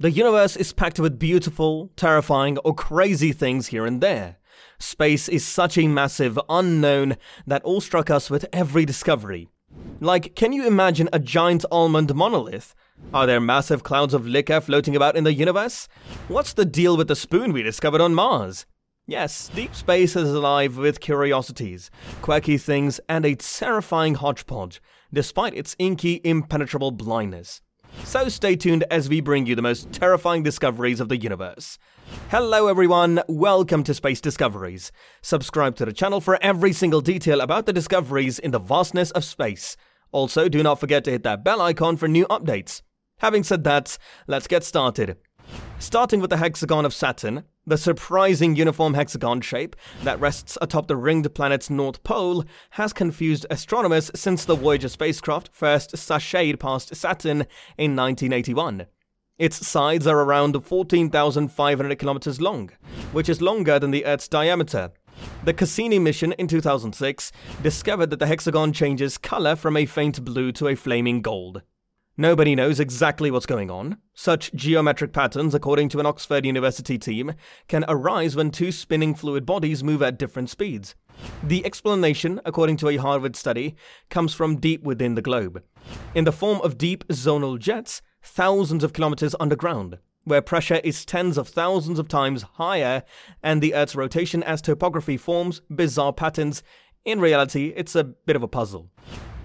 The universe is packed with beautiful, terrifying, or crazy things here and there. Space is such a massive unknown that all awestruck us with every discovery. Like, can you imagine a giant almond monolith? Are there massive clouds of liquor floating about in the universe? What's the deal with the spoon we discovered on Mars? Yes, deep space is alive with curiosities, quirky things, and a terrifying hodgepodge, despite its inky, impenetrable blindness. So stay tuned as we bring you the most terrifying discoveries of the universe. Hello everyone, welcome to Space Discoveries. Subscribe to the channel for every single detail about the discoveries in the vastness of space. Also, do not forget to hit that bell icon for new updates. Having said that, let's get started. Starting with the hexagon of Saturn, the surprising uniform hexagon shape that rests atop the ringed planet's north pole has confused astronomers since the Voyager spacecraft first sashayed past Saturn in 1981. Its sides are around 14,500 kilometers long, which is longer than the Earth's diameter. The Cassini mission in 2006 discovered that the hexagon changes color from a faint blue to a flaming gold. Nobody knows exactly what's going on. Such geometric patterns, according to an Oxford University team, can arise when two spinning fluid bodies move at different speeds. The explanation, according to a Harvard study, comes from deep within the globe, in the form of deep zonal jets thousands of kilometers underground, where pressure is tens of thousands of times higher and the Earth's rotation as topography forms bizarre patterns. In reality, it's a bit of a puzzle.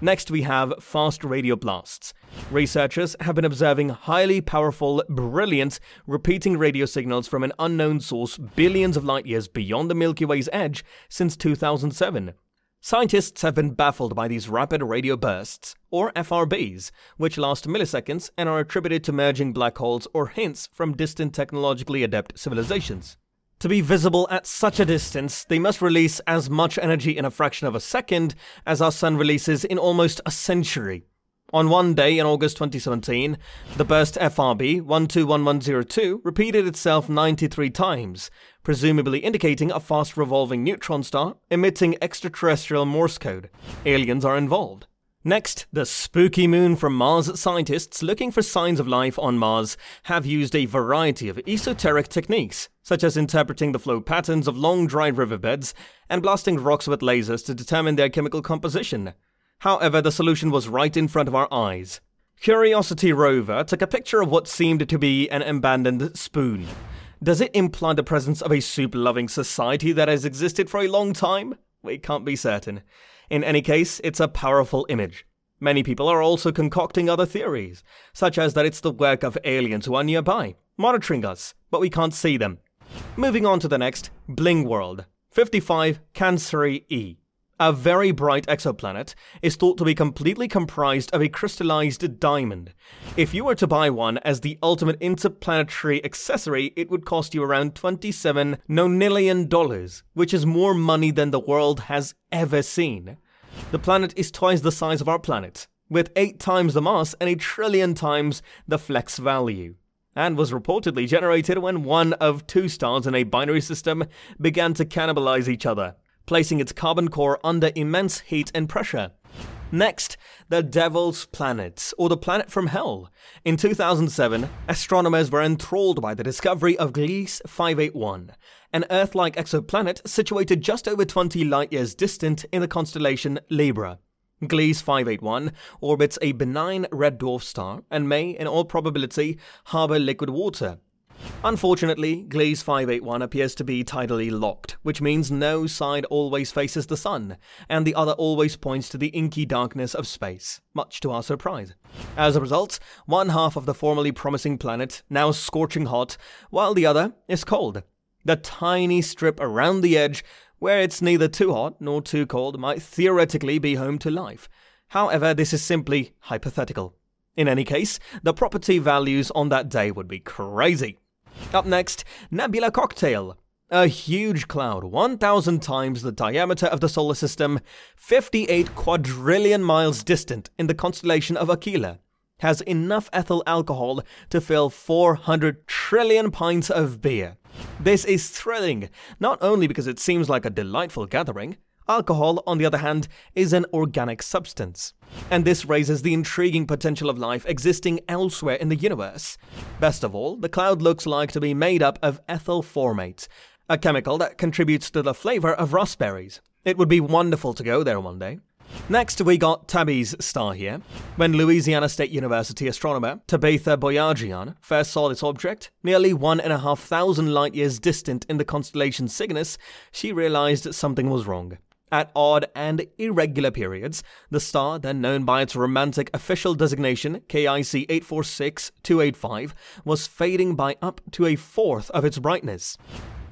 Next, we have fast radio blasts. Researchers have been observing highly powerful, brilliant, repeating radio signals from an unknown source billions of light years beyond the Milky Way's edge since 2007. Scientists have been baffled by these rapid radio bursts, or FRBs, which last milliseconds and are attributed to merging black holes or hints from distant technologically adept civilizations. To be visible at such a distance, they must release as much energy in a fraction of a second as our sun releases in almost a century. On one day in August 2017, the burst FRB 121102 repeated itself 93 times, presumably indicating a fast revolving neutron star emitting extraterrestrial Morse code. Aliens are involved. Next, the spooky moon from Mars scientists looking for signs of life on Mars have used a variety of esoteric techniques, such as interpreting the flow patterns of long dry riverbeds and blasting rocks with lasers to determine their chemical composition. However, the solution was right in front of our eyes. Curiosity rover took a picture of what seemed to be an abandoned spoon. Does it imply the presence of a soup loving society that has existed for a long time? We can't be certain. In any case, it's a powerful image. Many people are also concocting other theories, such as that it's the work of aliens who are nearby, monitoring us, but we can't see them. Moving on to the next, Bling World, 55 Cancri E. A very bright exoplanet is thought to be completely comprised of a crystallized diamond. If you were to buy one as the ultimate interplanetary accessory, it would cost you around 27 nonillion dollars, which is more money than the world has ever seen. The planet is twice the size of our planet, with 8 times the mass and a trillion times the flex value and was reportedly generated when one of two stars in a binary system began to cannibalize each other placing its carbon core under immense heat and pressure. Next, the Devil's Planet, or the Planet from Hell. In 2007, astronomers were enthralled by the discovery of Gliese 581, an Earth like exoplanet situated just over 20 light years distant in the constellation Libra. Gliese 581 orbits a benign red dwarf star and may, in all probability, harbor liquid water, Unfortunately, Gliese 581 appears to be tidally locked, which means no side always faces the sun, and the other always points to the inky darkness of space, much to our surprise. As a result, one half of the formerly promising planet, now scorching hot, while the other is cold. The tiny strip around the edge, where it's neither too hot nor too cold, might theoretically be home to life. However, this is simply hypothetical. In any case, the property values on that day would be crazy. Up next, Nebula Cocktail. A huge cloud, 1,000 times the diameter of the solar system, 58 quadrillion miles distant in the constellation of Aquila, has enough ethyl alcohol to fill 400 trillion pints of beer. This is thrilling, not only because it seems like a delightful gathering, Alcohol, on the other hand, is an organic substance. And this raises the intriguing potential of life existing elsewhere in the universe. Best of all, the cloud looks like to be made up of ethyl formate, a chemical that contributes to the flavor of raspberries. It would be wonderful to go there one day. Next, we got Tabby's star here. When Louisiana State University astronomer Tabitha Boyajian first saw this object, nearly one and a half thousand light years distant in the constellation Cygnus, she realized something was wrong. At odd and irregular periods, the star, then known by its romantic official designation KIC 846285, was fading by up to a fourth of its brightness.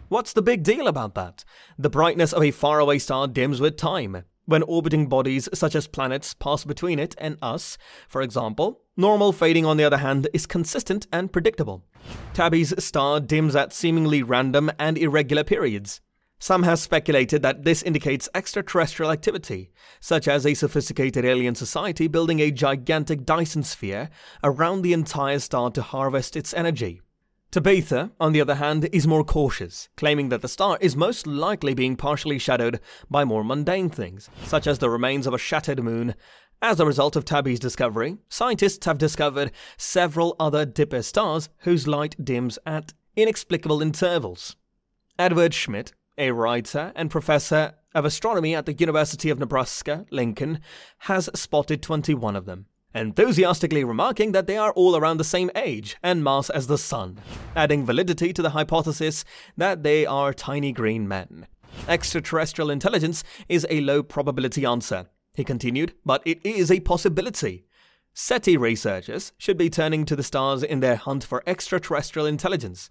What's the big deal about that? The brightness of a faraway star dims with time. When orbiting bodies such as planets pass between it and us, for example, normal fading on the other hand is consistent and predictable. Tabby's star dims at seemingly random and irregular periods. Some have speculated that this indicates extraterrestrial activity, such as a sophisticated alien society building a gigantic Dyson sphere around the entire star to harvest its energy. Tabitha, on the other hand, is more cautious, claiming that the star is most likely being partially shadowed by more mundane things, such as the remains of a shattered moon. As a result of Tabby's discovery, scientists have discovered several other Dipper stars whose light dims at inexplicable intervals. Edward Schmidt, a writer and professor of astronomy at the University of Nebraska, Lincoln, has spotted 21 of them, enthusiastically remarking that they are all around the same age and mass as the Sun, adding validity to the hypothesis that they are tiny green men. Extraterrestrial intelligence is a low probability answer, he continued, but it is a possibility. SETI researchers should be turning to the stars in their hunt for extraterrestrial intelligence.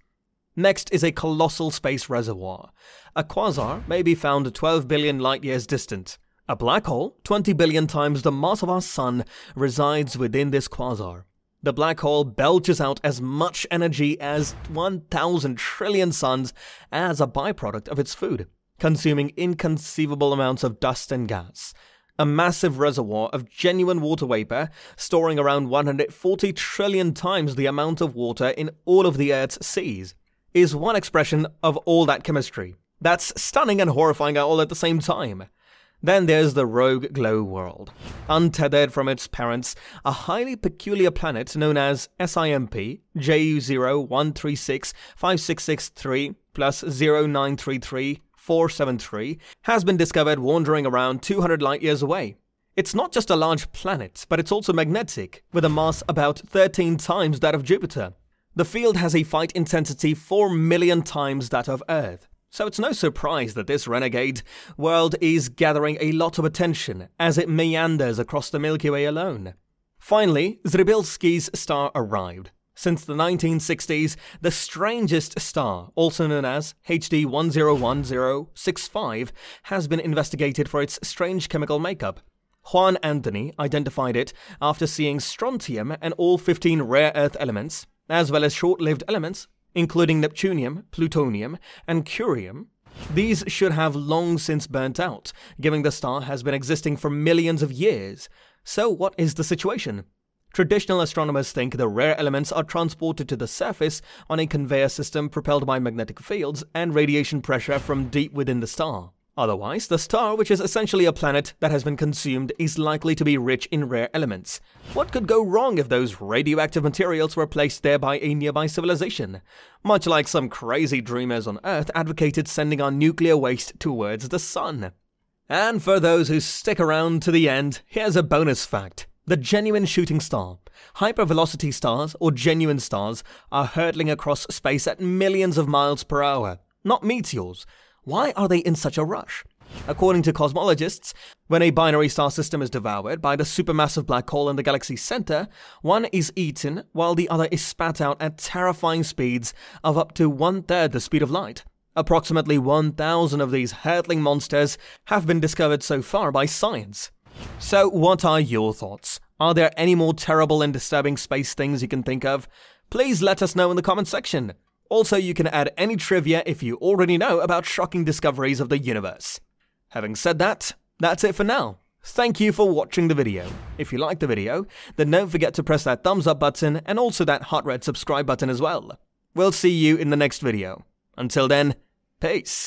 Next is a colossal space reservoir. A quasar may be found 12 billion light years distant. A black hole, 20 billion times the mass of our Sun, resides within this quasar. The black hole belches out as much energy as 1,000 trillion suns as a byproduct of its food, consuming inconceivable amounts of dust and gas. A massive reservoir of genuine water vapor, storing around 140 trillion times the amount of water in all of the Earth's seas is one expression of all that chemistry. That's stunning and horrifying all at the same time. Then there's the rogue glow world. Untethered from its parents, a highly peculiar planet known as SIMP JU01365663 plus 0933473 has been discovered wandering around 200 light years away. It's not just a large planet, but it's also magnetic, with a mass about 13 times that of Jupiter. The field has a fight intensity 4 million times that of Earth, so it's no surprise that this renegade world is gathering a lot of attention as it meanders across the Milky Way alone. Finally, Przybylski's star arrived. Since the 1960s, the strangest star, also known as HD 101065, has been investigated for its strange chemical makeup. Juan Anthony identified it after seeing strontium and all 15 rare earth elements, as well as short-lived elements, including neptunium, plutonium, and curium. These should have long since burnt out, given the star has been existing for millions of years. So what is the situation? Traditional astronomers think the rare elements are transported to the surface on a conveyor system propelled by magnetic fields and radiation pressure from deep within the star. Otherwise, the star, which is essentially a planet that has been consumed, is likely to be rich in rare elements. What could go wrong if those radioactive materials were placed there by a nearby civilization? Much like some crazy dreamers on Earth advocated sending our nuclear waste towards the sun. And for those who stick around to the end, here's a bonus fact. The genuine shooting star. Hypervelocity stars, or genuine stars, are hurtling across space at millions of miles per hour. Not meteors. Why are they in such a rush? According to cosmologists, when a binary star system is devoured by the supermassive black hole in the galaxy's center, one is eaten while the other is spat out at terrifying speeds of up to one third the speed of light. Approximately 1,000 of these hurtling monsters have been discovered so far by science. So, what are your thoughts? Are there any more terrible and disturbing space things you can think of? Please let us know in the comment section. Also, you can add any trivia if you already know about shocking discoveries of the universe. Having said that, that's it for now. Thank you for watching the video. If you liked the video, then don't forget to press that thumbs up button and also that hot red subscribe button as well. We'll see you in the next video. Until then, peace.